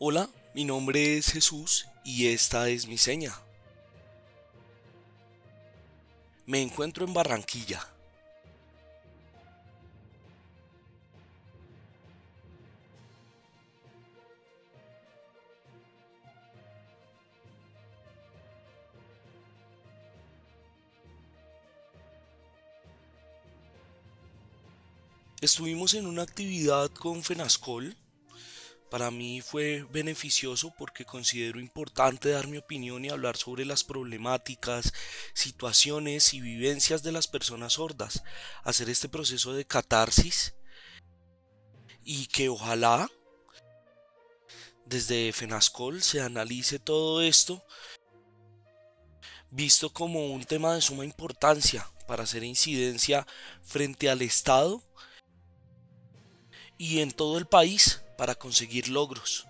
Hola, mi nombre es Jesús y esta es mi seña. Me encuentro en Barranquilla. Estuvimos en una actividad con Fenascol. Para mí fue beneficioso porque considero importante dar mi opinión y hablar sobre las problemáticas, situaciones y vivencias de las personas sordas. Hacer este proceso de catarsis y que ojalá desde Fenascol se analice todo esto visto como un tema de suma importancia para hacer incidencia frente al Estado y en todo el país para conseguir logros.